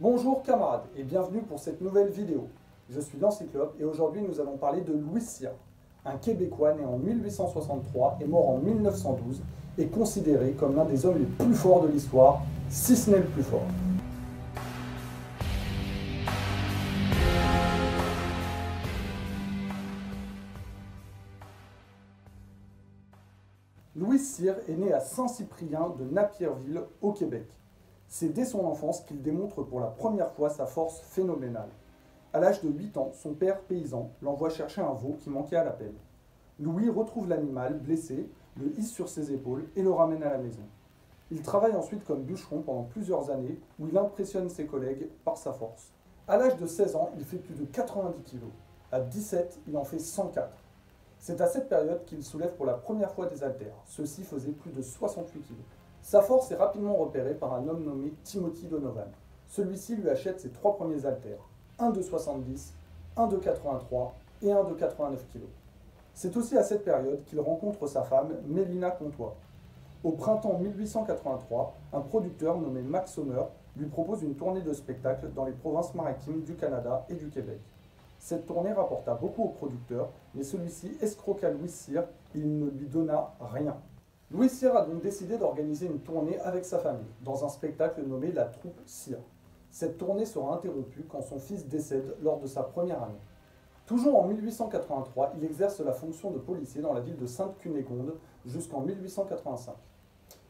Bonjour camarades et bienvenue pour cette nouvelle vidéo. Je suis l'Encyclope et aujourd'hui nous allons parler de Louis Cyr, un Québécois né en 1863 et mort en 1912 et considéré comme l'un des hommes les plus forts de l'histoire, si ce n'est le plus fort. Louis Cyr est né à Saint-Cyprien de Napierville, au Québec. C'est dès son enfance qu'il démontre pour la première fois sa force phénoménale. À l'âge de 8 ans, son père paysan l'envoie chercher un veau qui manquait à l'appel. Louis retrouve l'animal blessé, le hisse sur ses épaules et le ramène à la maison. Il travaille ensuite comme bûcheron pendant plusieurs années où il impressionne ses collègues par sa force. À l'âge de 16 ans, il fait plus de 90 kg. À 17, il en fait 104. C'est à cette période qu'il soulève pour la première fois des haltères. Ceux-ci faisaient plus de 68 kg. Sa force est rapidement repérée par un homme nommé Timothy Donovan. Celui-ci lui achète ses trois premiers haltères, un de 70, un de 83 et un de 89 kg. C'est aussi à cette période qu'il rencontre sa femme, Mélina Comtois. Au printemps 1883, un producteur nommé Max Sommer lui propose une tournée de spectacle dans les provinces maritimes du Canada et du Québec. Cette tournée rapporta beaucoup au producteur, mais celui-ci escroqua Louis Cyr il ne lui donna rien. Louis Cyr a donc décidé d'organiser une tournée avec sa famille, dans un spectacle nommé La Troupe Cyr. Cette tournée sera interrompue quand son fils décède lors de sa première année. Toujours en 1883, il exerce la fonction de policier dans la ville de Sainte-Cunégonde jusqu'en 1885.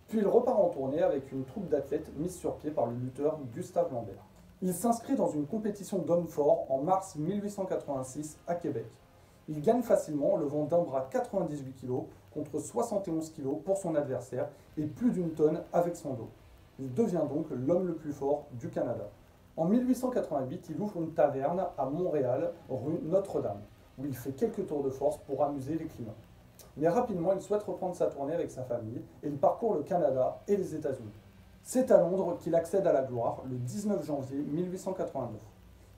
Puis il repart en tournée avec une troupe d'athlètes mise sur pied par le lutteur Gustave Lambert. Il s'inscrit dans une compétition d'hommes forts en mars 1886 à Québec. Il gagne facilement, levant d'un bras 98 kg contre 71 kg pour son adversaire et plus d'une tonne avec son dos. Il devient donc l'homme le plus fort du Canada. En 1888, il ouvre une taverne à Montréal, rue Notre-Dame, où il fait quelques tours de force pour amuser les clients. Mais rapidement, il souhaite reprendre sa tournée avec sa famille et il parcourt le Canada et les États-Unis. C'est à Londres qu'il accède à la gloire le 19 janvier 1889.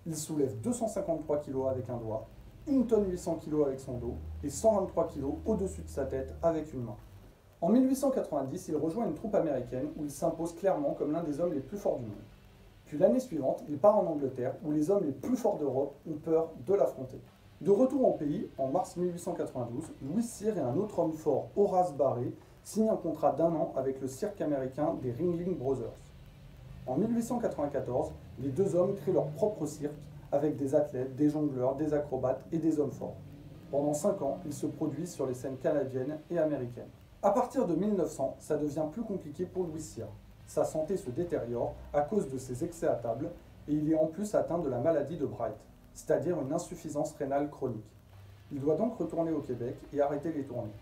Il soulève 253 kg avec un doigt, 1 tonne 800 kg avec son dos et 123 kg au-dessus de sa tête avec une main. En 1890, il rejoint une troupe américaine où il s'impose clairement comme l'un des hommes les plus forts du monde. Puis l'année suivante, il part en Angleterre où les hommes les plus forts d'Europe ont peur de l'affronter. De retour au pays, en mars 1892, Louis Cyr et un autre homme fort, Horace Barré, signent un contrat d'un an avec le cirque américain des Ringling Brothers. En 1894, les deux hommes créent leur propre cirque avec des athlètes, des jongleurs, des acrobates et des hommes forts. Pendant cinq ans, ils se produisent sur les scènes canadiennes et américaines. À partir de 1900, ça devient plus compliqué pour Louis Cyr. Sa santé se détériore à cause de ses excès à table et il est en plus atteint de la maladie de Bright, c'est-à-dire une insuffisance rénale chronique. Il doit donc retourner au Québec et arrêter les tournées.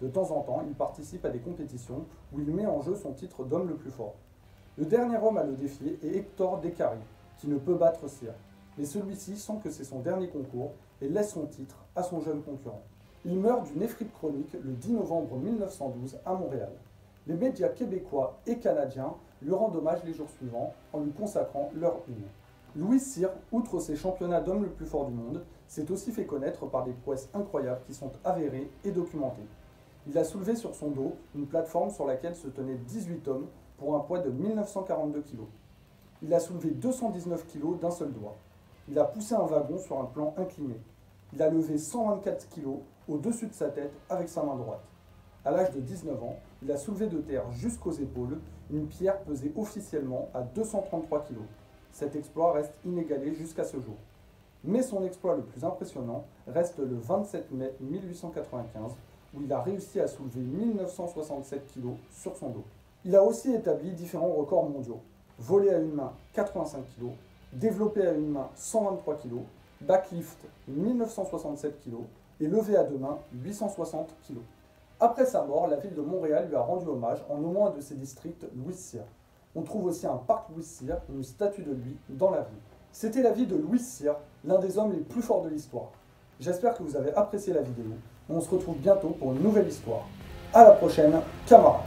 De temps en temps, il participe à des compétitions où il met en jeu son titre d'homme le plus fort. Le dernier homme à le défier est Hector Descaries, qui ne peut battre Cyr mais celui-ci sent que c'est son dernier concours et laisse son titre à son jeune concurrent. Il meurt d'une éphrite chronique le 10 novembre 1912 à Montréal. Les médias québécois et canadiens lui rendent hommage les jours suivants en lui consacrant leur une. Louis Cyr, outre ses championnats d'hommes le plus fort du monde, s'est aussi fait connaître par des prouesses incroyables qui sont avérées et documentées. Il a soulevé sur son dos une plateforme sur laquelle se tenaient 18 hommes pour un poids de 1942 kg. Il a soulevé 219 kg d'un seul doigt. Il a poussé un wagon sur un plan incliné. Il a levé 124 kg au-dessus de sa tête avec sa main droite. À l'âge de 19 ans, il a soulevé de terre jusqu'aux épaules une pierre pesée officiellement à 233 kg. Cet exploit reste inégalé jusqu'à ce jour. Mais son exploit le plus impressionnant reste le 27 mai 1895, où il a réussi à soulever 1967 kg sur son dos. Il a aussi établi différents records mondiaux. Voler à une main 85 kg, développé à une main 123 kg, backlift 1967 kg et levé à deux mains 860 kg. Après sa mort, la ville de Montréal lui a rendu hommage en nommant un de ses districts Louis Cyr. On trouve aussi un parc Louis Cyr, une statue de lui dans la ville. C'était la vie de Louis Cyr, l'un des hommes les plus forts de l'histoire. J'espère que vous avez apprécié la vidéo. On se retrouve bientôt pour une nouvelle histoire. A la prochaine, camarades